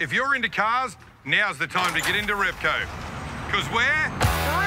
If you're into cars, now's the time to get into Repco. Because we're